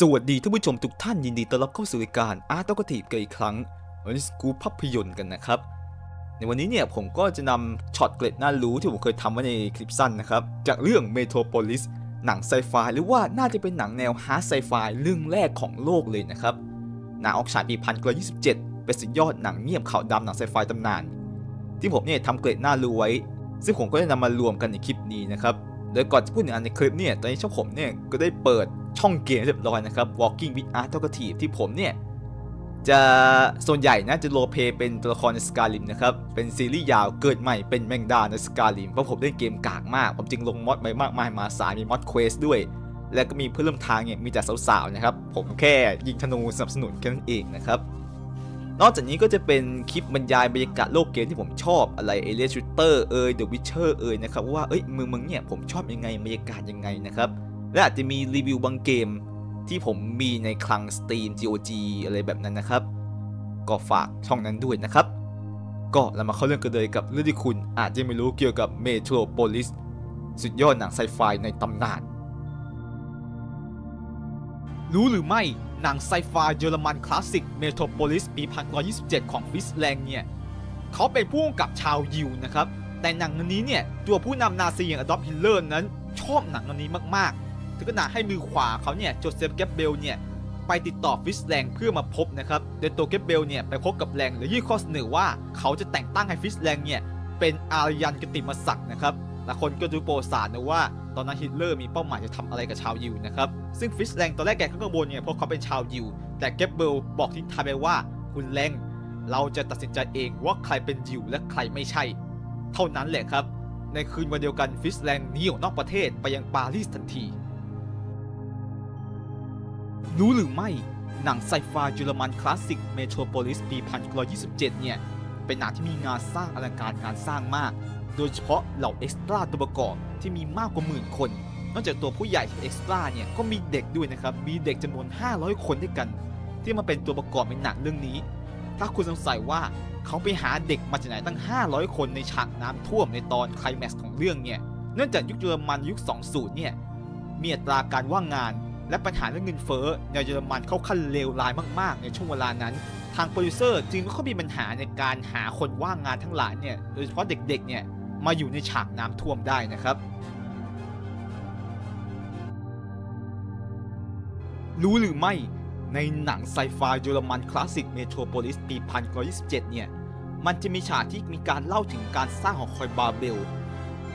สวัสดีท่านผู้ชมทุกท่านยินดีต้อนรับเข้าสู่รายการ Art Talkative กันอีกครั้งวันนี้สกู๊ปภาพยนตร์กันนะครับ ในวันนี้เนี่ยผมก็จะนำ short เกร็ดน่ารู้ที่ผมเคยทำไว้ในคลิปสั้นนะครับ จากเรื่อง Metropolis หนังไซไฟหรือว่าน่าจะเป็นหนังแนว hard sci-fi เรื่องแรกของโลกเลยนะครับหนังออกฉายปี1927เจ็ดเป็นสุดยอดหนังเงียบขาวดำหนังไซไฟตำนาน ที่ผมเนี่ยทำเกร็ดน่ารู้ไว้ ซึ่งผมก็จะนำมารวมกันในคลิปนี้นะครับโดยก่อนจะพูดถึงอันในคลิปเนี่ยตอนนี้ช่องผมเนี่ยก็ได้เปิด ช่องเกมเรียบร้อยนะครับ Walking with Art Talkative ที่ผมเนี่ย จะส่วนใหญ่นะจะ roleplay เป็นตัวละครใน Skyrim นะครับ เป็นซีรีส์ยาวเกิดใหม่เป็นแมงดาใน Skyrim เพราะผมเล่นเกมกากมาก ผมจึงลง mod ไปมากมายมาสายมี mod quest ด้วย และก็มีเพื่อนร่วมทางเนี่ยมีแต่สาวๆนะครับ ผมแค่ยิงธนูสนับสนุนแค่นั้นเองนะครับนอกจากนี้ก็จะเป็นคลิปบรรยายบรรยากาศโลกเกมที่ผมชอบอะไร Alien Shooter เอ่ย The Witcher เอ่ยนะครับว่าเอ้ยเมืองเมืองเนี่ยผมชอบยังไงบรรยากาศยังไงนะครับ และอาจจะมีรีวิวบางเกมที่ผมมีในคลังสตรีม GOG อะไรแบบนั้นนะครับ ก็ฝากช่องนั้นด้วยนะครับ ก็เรามาเข้าเรื่องกันเลยกับเรื่องที่คุณอาจจะไม่รู้เกี่ยวกับ Metropolis สุดยอดหนังไซไฟในตำนาน รู้หรือไม่หนังไซไฟเยอรมันคลาสสิก Metropolis ปี 1927 ของฟิสแลงเนี่ย เขาเป็นผู้กำกับชาวยิวนะครับ แต่หนังนี้เนี่ย ตัวผู้นำนาซีอย่างอดอล์ฟฮิตเลอร์นั้น ชอบหนังอันนี้มากๆ ถึงขนาดให้มือขวาเขาเนี่ยโจเซฟ เกิบเบลส์เนี่ยไปติดต่อฟริตซ์ แลงเพื่อมาพบนะครับ โดยตัวเกิบเบลส์เนี่ยไปพบกับแลงและยื่นข้อเสนอว่าเขาจะแต่งตั้งให้ฟริตซ์ แลงเนี่ยเป็นอารยันกิตติมศักดิ์นะครับหลายคนก็ดูโปรสารนะว่าตอนนั้นฮิตเลอร์มีเป้าหมายจะทำอะไรกับชาวยิวนะครับ ซึ่งฟริตซ์ แลงตอนแรกแกก็กังวลเนี่ยเพราะเขาเป็นชาวยิว แต่เกิบเบลส์บอกทิ้งท้ายไปว่าคุณแลงเราจะตัดสินใจเองว่าใครเป็นยิวและใครไม่ใช่ เท่านั้นแหละครับ ในคืนวันเดียวกันฟิสแลงหนีออกนอกประเทศไปยังปารีสทันที รู้หรือไม่ หนังไซไฟเยอรมันคลาสสิกเมโทรโพลิสปี 1927 เนี่ย เป็นหนังที่มีงานสร้างอลังการงานสร้างมาก โดยเฉพาะเหล่า extra ตัวประกอบที่มีมากกว่าหมื่นคน นอกจากตัวผู้ใหญ่ extra เนี่ย ก็มีเด็กด้วยนะครับ มีเด็กจำนวน 500 คนด้วยกัน ที่มาเป็นตัวประกอบในหนังเรื่องนี้ ถ้าคุณสงสัยว่าเขาไปหาเด็กมาจากไหนตั้ง 500 คนในฉากน้ำท่วมในตอนไคลแม็กซ์ของเรื่องเนี่ย เนื่องจากยุคเยอรมันยุค 20 เนี่ย มีอัตราการว่างงาน และปัญหาเรื่องเงินเฟ้อในเยอรมันเข้าขั้นเลวร้ายมากๆ ในช่วงเวลานั้น ทางโปรดิวเซอร์จึงไม่ค่อยมีปัญหาในการหาคนว่างงานทั้งหลายเนี่ยโดยเฉพาะเด็กๆเนี่ยมาอยู่ในฉากน้ำท่วมได้นะครับรู้หรือไม่ในหนังไซไฟเยอรมันคลาสสิกเมโทรโพลิสปี1927 เนี่ย มันจะมีฉากที่มีการเล่าถึงการสร้างของหอคอยบาเบล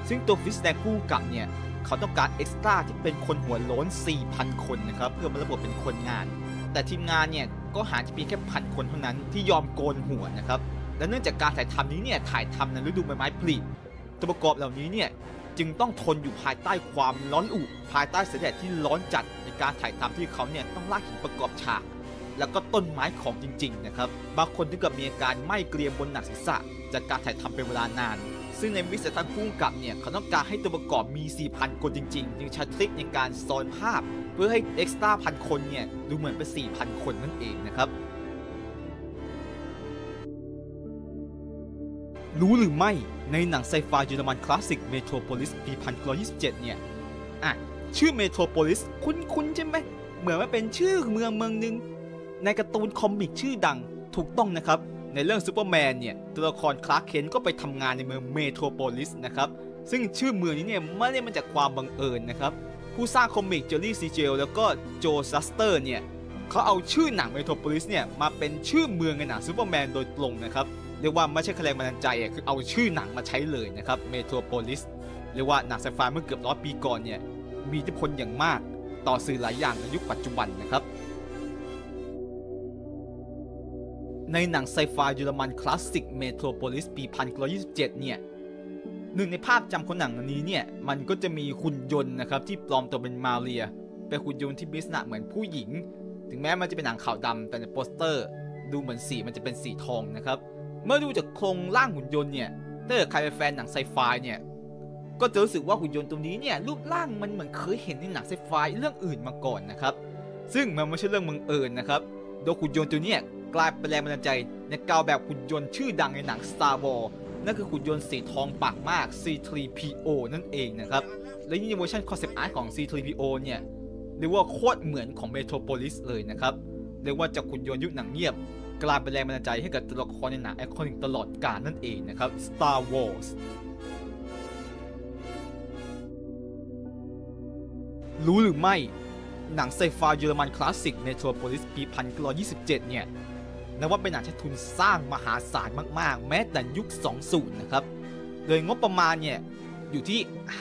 ซึ่งตัวฟิสแดงผู้กำกับเนี่ย เขาต้องการ extra ที่เป็นคนหัวโล้น 4,000 คนนะครับเพื่อมารับบทเป็นคนงาน แต่ทีมงานเนี่ยก็หาได้เพียงแค่พันคนเท่านั้นที่ยอมโกนหัวนะครับและเนื่องจากการถ่ายทำนี้เนี่ยถ่ายทำในฤดูใบไม้ผลิตัวประกอบเหล่านี้เนี่ยจึงต้องทนอยู่ภายใต้ความร้อนอุภายใต้แสงแดดที่ร้อนจัดในการถ่ายทำที่เขาเนี่ยต้องลากหินประกอบฉาก แล้วก็ต้นไม้ของจริง ๆ นะครับ บางคนถึงกับมีอาการไหม้เกรียมบนหนังศีรษะ จากการถ่ายทำเป็นเวลานาน ซึ่งในวิสัยทัศน์ผู้กำกับเนี่ยเขาต้องการให้ตัวประกอบมี 4,000 คนจริงๆ จึงใช้ทริคในการซ้อนภาพ เพื่อให้เอ็กซ์ตร้าพันคนเนี่ยดูเหมือนเป็น 4,000 คนนั่นเองนะครับรู้หรือไม่ในหนังไซไฟเยอรมันคลาสสิกเมโทรโพลิสปี 1927 เนี่ย อะ ชื่อเมโทรโพลิสคุ้นๆใช่ไหม เหมือนว่าเป็นชื่อเมืองเมืองหนึ่งในการ์ตูน comic ชื่อดังถูกต้องนะครับ ในเรื่องซูเปอร์แมนเนี่ยตัวละครคลาร์กเคนต์ก็ไปทำงานในเมืองเมโทรโพลิสนะครับซึ่งชื่อเมืองนี้เนี่ยไม่ได้มาจากความบังเอิญนะครับผู้สร้าง comic เจอร์รี่ซีเกลแล้วก็โจ ชูสเตอร์เนี่ยเขาเอาชื่อหนังเมโทรโพลิสเนี่ยมาเป็นชื่อเมืองในหนังซูเปอร์แมนโดยตรงนะครับเรียกว่าไม่ใช่แค่แรงบันดาลใจอะคือเอาชื่อหนังมาใช้เลยนะครับเมโทรโพลิสเรียกว่าหนังไซไฟเมื่อเกือบร้อยปีก่อนเนี่ยมีอิทธิพลอย่างมากต่อสื่อหลายอย่างในยุคปัจจุบันนะครับ ในหนังไซไฟเยอรมันคลาสสิกเมโทรโพลิสปี 1927 เนี่ยหนึ่งในภาพจำของหนังอันนี้เนี่ย มันก็จะมีหุ่นยนต์นะครับที่ปลอมตัวเป็นมาเรีย เป็นหุ่นยนต์ที่มีลักษณะเหมือนผู้หญิง ถึงแม้มันจะเป็นหนังขาวดำแต่ในโปสเตอร์ดูเหมือนสีมันจะเป็นสีทองนะครับ เมื่อดูจากโครงร่างหุ่นยนต์เนี่ยถ้าใครเป็นแฟนหนังไซไฟเนี่ยก็จะรู้สึกว่าหุ่นยนต์ตัวนี้เนี่ยรูปร่างมันเหมือนเคยเห็นในหนังไซไฟเรื่องอื่นมาก่อนนะครับ ซึ่งมันไม่ใช่เรื่องบังเอิญนะครับ โดยหุ่นยนต์ตัวเนี้ย กลายเป็นแรงบันดาลใจในการออกแบบหุ่นยนต์ชื่อดังในหนัง Star Wars นั่นคือหุ่นยนต์สีทองปากมาก C3PO นั่นเองนะครับ และยิ่งเวอร์ชัน concept art ของ C3PO เนี่ยเรียกว่าโคตรเหมือนของเมโทรโพลิสเลยนะครับเรียกว่าจากหุ่นยนต์ยุคหนังเงียบ กลายเป็นแรงบันดาลใจให้กับตัวละครในหนัง iconic ตลอดกาลนั่นเองนะครับ Star Wars รู้หรือไม่ หนังไซไฟเยอรมันคลาสสิก Metropolis ปี 1927 เนี่ย นับว่าเป็นหนังที่ทุนสร้างมหาศาลมาก ๆ แม้แต่ยุค 20 นะครับ โดยงบประมาณเนี่ย อยู่ที่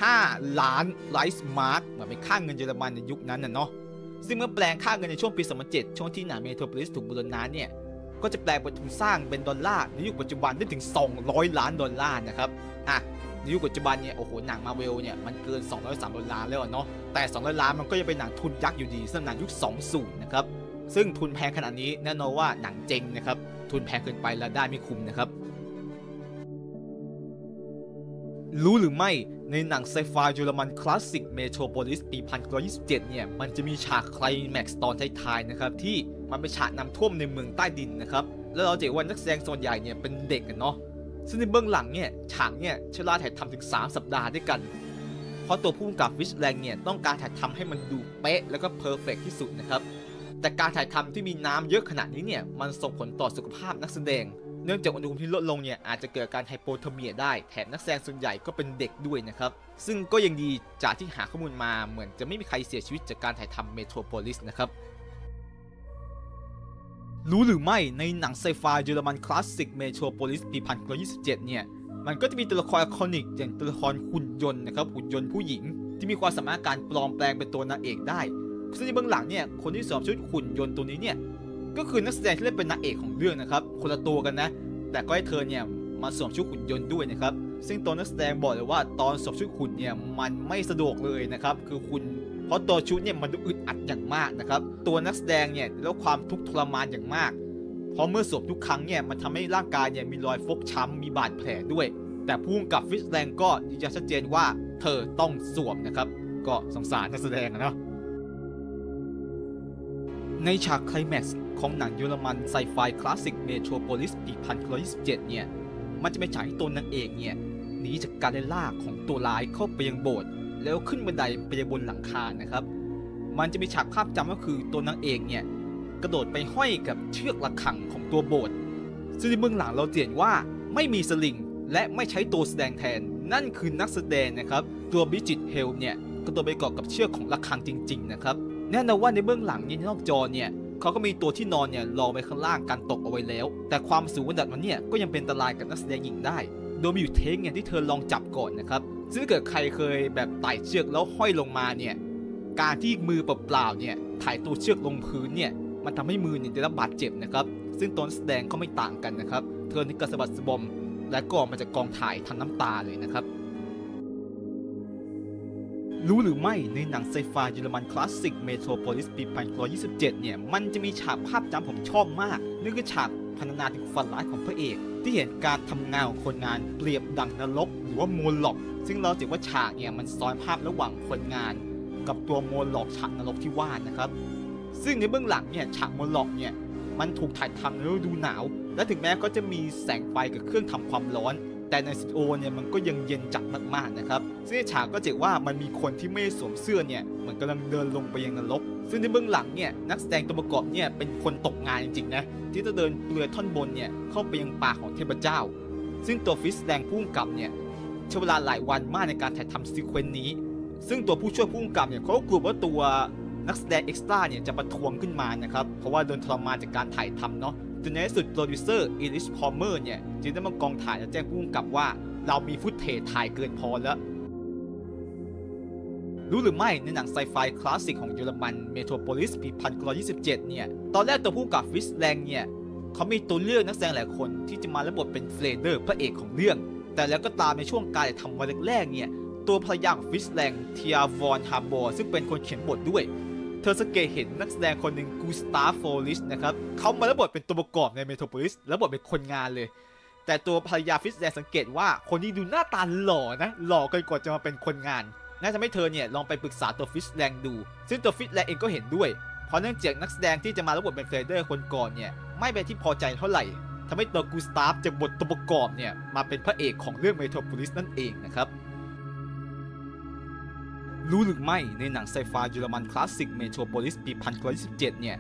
5 ล้านไรชส์มาร์กเหมือนเป็นค่าเงินเยอรมันในยุคนั้นนะเนาะ ซึ่งเมื่อแปลงค่าเงินในช่วงปี 2007 ช่วงที่หนังเมโทรโพลิสถูกบูรณะเนี่ย ก็จะแปลงเป็นทุนสร้างเป็นดอลลาร์ในยุคปัจจุบันได้ถึง 200 ล้านดอลลาร์นะครับ อะในยุคปัจจุบันเนี่ย โอ้โห หนังมาร์เวลเนี่ย มันเกิน 203ดอลลาร์แล้วเนาะ แต่ 200 ล้านมันก็ยังเป็นหนังทุนยักษ์อยู่ดีสำหรับหนังยุค 20 นะครับ ซึ่งทุนแพงขนาดนี้แน่นอนว่าหนังเจ๊งนะครับ ทุนแพงเกินไปและได้ไม่คุ้มนะครับ รู้หรือไม่ในหนังไซไฟเยอรมันคลาสสิกเมโทรโพลิสปี 1927 เนี่ย มันจะมีฉากไคลแม็กซ์ตอนท้ายๆนะครับ ที่มันเป็นฉากน้ำท่วมในเมืองใต้ดินนะครับ แล้วเราจะเห็นว่านักแสดงส่วนใหญ่เนี่ยเป็นเด็กกันเนาะซึ่งในเบื้องหลังเนี่ยฉากเนี่ยใช้เวลาถ่ายทำถึง 3 สัปดาห์ด้วยกัน เพราะตัวผู้กำกับฟิชแลงเนี่ยต้องการถ่ายทำให้มันดูเป๊ะแล้วก็ perfect ที่สุดนะครับ แต่การถ่ายทำที่มีน้ำเยอะขนาดนี้เนี่ยมันส่งผลต่อสุขภาพนักแสดง เนื่องจากอุณหภูมิที่ลดลงเนี่ยอาจจะเกิดการ hypothermia ได้แถมนักแสดงส่วนใหญ่ก็เป็นเด็กด้วยนะครับ ซึ่งก็ยังดีจากที่หาข้อมูลมาเหมือนจะไม่มีใครเสียชีวิตจากการถ่ายทำเมโทรโพลิสนะครับรู้หรือไม่ในหนังไซไฟเยอรมันคลาสสิกเมโทรโพลิสปี1927 เนี่ย มันก็จะมีตัวละคร iconic อย่างตัวละครหุ่นยนต์นะครับหุ่นยนต์ผู้หญิง ที่มีความสามารถการปลอมแปลงเป็นตัวนางเอกได้ ซึ่งในเบื้องหลังเนี่ยคนที่สวมชุดหุ่นยนต์ตัวนี้เนี่ยก็คือนักแสดงที่เล่นเป็นนางเอกของเรื่องนะครับคนละตัวกันนะ แต่ก็ให้เธอเนี่ยมาสวมชุดหุ่นยนต์ด้วยนะครับซึ่งตัวนักแสดงบอกเลยว่าตอนสวมชุดหุ่นเนี่ยมันไม่สะดวกเลยนะครับคือคุณเพราะตัวชุดเนี่ยมันดูอึดอัดอย่างมากนะครับตัวนักแสดงเนี่ยแล้วความทุกข์ทรมานอย่างมาก เพราะเมื่อสวมทุกครั้งเนี่ยมันทำให้ร่างกายเนี่ยมีรอยฟกช้ำมีบาดแผลด้วย แต่ผู้กำกับฟิสแลงก็ยืนยันชัดเจนว่าเธอต้องสวมนะครับก็สงสารนักแสดงอะเนาะ ในฉากไคลแม็กซ์ของหนังเยอรมันไซไฟคลาสสิกเมโทรโพลิสปี1927 เนี่ย มันจะเป็นฉากที่ตัวนางเอกเนี่ยหนีจากการไล่ล่าของตัวร้ายเข้าไปยังโบสถ์แล้วขึ้นบันไดไปบนหลังคานะครับ มันจะมีฉากภาพจำก็คือตัวนางเอกเนี่ยกระโดดไปห้อยกับเชือกระฆังของตัวโบสถ์ซึ่งในเบื้องหลังเราเห็นว่าไม่มีสลิงและไม่ใช้ตัวแสดงแทน นั่นคือนักแสดงนะครับ ตัวบิจิตเฮลเนี่ยกระโดดไปเกาะกับเชือกของระฆังจริง ๆ นะครับ แน่นอนว่าในเบื้องหลังเนี่ยนอกจอเนี่ยเขาก็มีตัวที่นอนเนี่ยรองไปข้างล่างกันตกเอาไว้แล้ว แต่ความสูงระดับมันเนี่ยก็ยังเป็นอันตรายกับนักแสดงหญิงได้ โดยมีอยู่เทคเนี่ยที่เธอลองจับก่อนนะครับซึ่งเกิดใครเคยแบบไต่เชือกแล้วห้อยลงมาเนี่ยการที่มือเปล่าๆเนี่ยถ่ายตัวเชือกลงพื้นเนี่ยมันทำให้มือเนี่ยได้รับบาดเจ็บนะครับซึ่งนักแสดงก็ไม่ต่างกันนะครับ เธอนี่ก็สะบักสะบอมและก็ออกมาจากกองถ่ายทั้งน้ำตาเลยนะครับ รู้หรือไม่ในหนังไซไฟเยอรมันคลาสสิกเมโทรโพลิสปี 1927 เนี่ย มันจะมีฉากภาพจำผมชอบมากนั่นคือฉากพรรณนาถึงฝันร้ายของพระเอก ที่เห็นการทำงานของคนงานเปรียบดังนรก หรือว่าโมลล็อก ซึ่งเราจะเห็นว่าฉากเนี่ย มันซ้อนภาพระหว่างคนงาน กับตัวโมลล็อกฉากนรกที่ว่านะครับ ซึ่งในเบื้องหลังเนี่ยฉากโมลล็อกเนี่ยมันถูกถ่ายทำในฤดูหนาว และถึงแม้ก็จะมีแสงไฟกับเครื่องทำความร้อน แต่ในสตูดิโอเนี่ยมันก็ยังเย็นจัดมากๆนะครับซึ่งฉากก็จะเห็นว่ามันมีคนที่ไม่สวมเสื้อเนี่ยเหมือนกำลังเดินลงไปยังนรก ซึ่งในเบื้องหลังเนี่ยนักแสดงตัวประกอบเนี่ยเป็นคนตกงานจริงๆนะที่จะเดินเปลือยท่อนบนเนี่ยเข้าไปยังปากของเทพเจ้า ซึ่งตัวฟิสแดงผู้กำกับเนี่ยใช้เวลาหลายวันมากในการถ่ายทำ sequence นี้ ซึ่งตัวผู้ช่วยผู้กำกับเนี่ยเขาก็กลัวว่าตัวนักแสดง extra เนี่ยจะประท้วงขึ้นมานะครับ เพราะว่าโดนทรมานจากการถ่ายทำเนาะจนในที่สุดโปรดิวเซอร์อีลิชพอมเมอร์เนี่ย จึงได้มากองถ่ายและแจ้งผู้กำกับว่า เรามี footage ถ่ายเกินพอแล้ว รู้หรือไม่ในหนังไซไฟคลาสสิกของเยอรมันเมโทรโพลิสปี1927 เนี่ย ตอนแรกตัวผู้กำกับฟิสแลงเนี่ย เขามีตัวเลือกนักแสดงหลายคนที่จะมารับบทเป็นเฟรเดอร์พระเอกของเรื่อง แต่แล้วก็ตามในช่วงการถ่ายทำวันแรกๆ เนี่ยตัวภรรยาของฟิสแลงเทียวอนฮาร์บอร์ซึ่งเป็นคนเขียนบทด้วย เธอสังเกตเห็นนักแสดงคนหนึ่งกูสตาฟโฟลิชนะครับ เขามารับบทเป็นตัวประกอบในเมโทรโพลิส และบทเป็นคนงานเลย แต่ตัวภรรยาฟิสแลงสังเกตว่าคนนี้ดูหน้าตาหล่อนะ หล่อเกินกว่าจะมาเป็นคนงาน น่าจะไม่เธอเนี่ยลองไปปรึกษาตัวฟิสแลงดู ซึ่งตัวฟิสแลงเองก็เห็นด้วย เพราะเนื่องจากนักแสดงที่จะมารับบทเป็นเฟรเดอร์คนก่อนเนี่ยไม่เป็นที่พอใจเท่าไหร่ทำให้ตัวกูสตาฟจากบทตัวประกอบเนี่ยมาเป็นพระเอกของเรื่องเมโทรโพลิสนั่นเองนะครับรู้หรือไม่ในหนังไซไฟเยอรมันคลาสสิกเมโทรโพลิสปี 1927 เนี่ย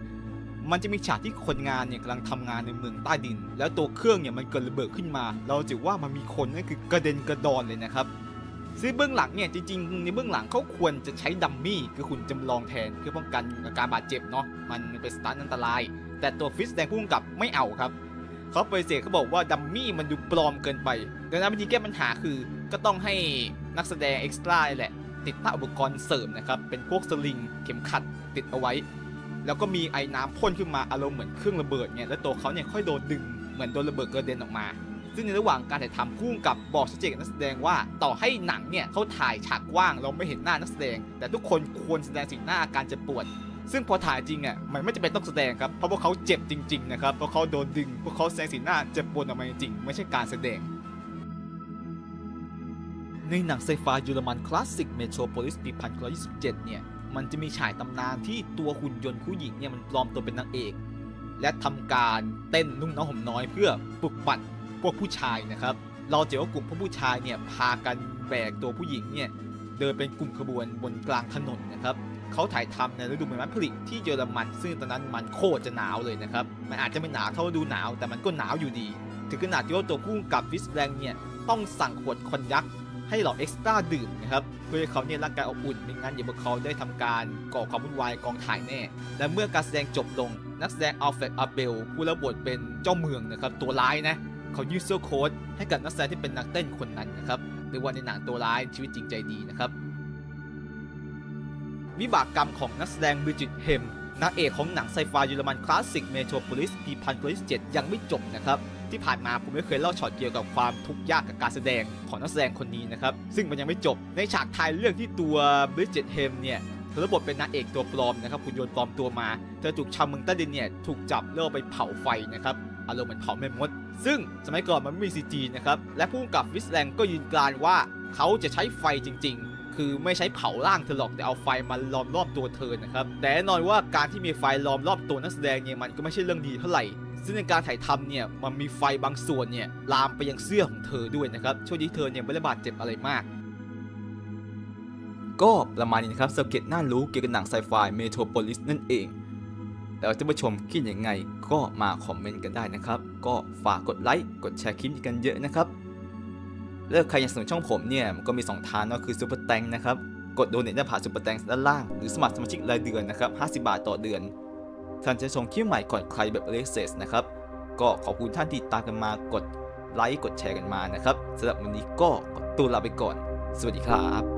มันจะมีฉากที่คนงานเนี่ยกำลังทำงานในเมืองใต้ดิน แล้วตัวเครื่องเนี่ยมันเกิดระเบิดขึ้นมา เราจะว่ามันมีคนนั่นคือกระเด็นกระดอนเลยนะครับซึ่งเบื้องหลังเนี่ยจริงๆในเบื้องหลังเขาควรจะใช้ dummy คือหุ่นจำลองแทนเพื่อป้องกันอาการบาดเจ็บเนาะมันเป็น stunt อันตราย แต่ตัวฟิสแลงผู้กำกับไม่เอาครับเขาปฏิเสธเขาบอกว่า dummy มันดูปลอมเกินไปดังนั้นวิธีแก้ปัญหาคือ ก็ต้องให้นักแสดง extra แหละ ติดตั้งอุปกรณ์เสริมนะครับเป็นพวกสลิงเข็มขัดติดเอาไว้ แล้วก็มีไอ้น้ำพ่นขึ้นมาอารมณ์เหมือนเครื่องระเบิดเนี่ยแล้วตัวเขาเนี่ยค่อยโดนดึงเหมือนโดนระเบิดกระเด็นออกมา ซึ่งในระหว่างการถ่ายทำผู้กำกับบอกชัดเจนกับนักแสดงว่าต่อให้หนังเนี่ยเขาถ่ายฉากกว้างเราไม่เห็นหน้านักแสดง แต่ทุกคนควรแสดงสีหน้าอาการเจ็บปวดซึ่งพอถ่ายจริงอะมันไม่จำเป็นต้องแสดงครับเพราะพวกเขาเจ็บจริงๆนะครับเพราะเขาโดนดึงพวกเขาแสดงสีหน้าเจ็บปวดออกมาจริงไม่ใช่การแสดง ในหนังไซไฟเยอรมันคลาสสิกเมโทรโพลิสปี 1927 เนี่ย มันจะมีฉากตำนานที่ตัวหุ่นยนต์ผู้หญิงเนี่ยมันปลอมตัวเป็นนางเอก และทำการเต้นนุ่งน้อยห่มน้อยเพื่อปลุกปั่นพวกผู้ชายนะครับ เราเจอว่ากลุ่มพวกผู้ชายเนี่ยพากันแบกตัวผู้หญิงเนี่ยเดินเป็นกลุ่มขบวนบนกลางถนนนะครับเขาถ่ายทำในฤดูใบไม้ผลิที่เยอรมัน ซึ่งตอนนั้นมันโคตรจะหนาวเลยนะครับ มันอาจจะไม่หนาวเท่าฤดูหนาวแต่มันก็หนาวอยู่ดี ถึงขนาดที่ว่าตัวผู้กำกับฟิสแลงเนี่ยต้องสั่งขวด cognac ให้เหล่า extra ดื่มนะครับเพื่อให้เขาเนี่ยร่างกายอบอุ่นไม่งั้นเดี๋ยวพวกเขาได้ทำการก่อความวุ่นวายกองถ่ายแน่ และเมื่อการแสดงจบลงนักแสดงอัลเฟรดอาเบลผู้รับบทเป็นเจ้าเมืองนะครับตัวร้ายนะเขายื่นเสื้อโค้ทให้กับนักแสดงที่เป็นนักเต้นคนนั้นนะครับถือว่าในหนังตัวร้ายชีวิตจริงใจดีนะครับวิบากกรรมของนักแสดงบริจิตเฮมนางเอกของหนังไซไฟเยอรมันคลาสสิกเมโทรโพลิสปี1927ยังไม่จบนะครับ ที่ผ่านมาผมไม่เคยเล่า short เกี่ยวกับความทุกข์ยากกับการแสดงของนักแสดงคนนี้นะครับ ซึ่งมันยังไม่จบในฉากท้ายเรื่องที่ตัวบริจิตเฮมเนี่ยเธอรับบทเป็นนางเอกตัวปลอมนะครับหุ่นยนต์ปลอมตัวมา เธอถูกชาวเมืองใต้ดินเนี่ยถูกจับแล้วเอาไปเผาไฟนะครับอารมณ์เหมือนเผาแม่มด ซึ่งสมัยก่อนมันไม่มี CG นะครับ และผู้กำกับฟิสแลงก็ยืนกรานว่าเขาจะใช้ไฟจริง ๆ คือไม่ใช้เผาร่างเธอหรอกแต่เอาไฟมาล้อมรอบตัวเธอนะครับ แต่แน่นอนว่าการที่มีไฟล้อมรอบตัวนักแสดงเนี่ยมันก็ไม่ใช่เรื่องดีเท่าไหร่ ซึ่งในการถ่ายทำเนี่ยมันมีไฟบางส่วนเนี่ยลามไปยังเสื้อของเธอด้วยนะครับโชคดีที่เธอเนี่ยไม่ได้บาดเจ็บอะไรมาก ก็ประมาณนี้นะครับเกร็ดน่ารู้เกี่ยวกับหนังไซไฟเมโทรโพลิสนั่นเองแล้วท่านผู้ชมคิดยังไงก็มาคอมเมนต์กันได้นะครับ ก็ฝากกดไลค์กดแชร์คลิปกันเยอะนะครับแล้วใครอยากสนับสนุนช่องผมเนี่ยมันก็มี 2 ทางเนาะคือ Super Thanks นะครับกด donate ได้ผ่าน Super Thanks ด้านล่าง หรือสมัครสมาชิกรายเดือนนะครับ 50 บาทต่อเดือน ท่านจะส่งคลิปใหม่ก่อนใครแบบ early access นะครับ ก็ขอบคุณท่านที่ตามกันมากดไลค์กดแชร์กันมานะครับสำหรับวันนี้ก็ขอตัวลาไปก่อน สวัสดีครับ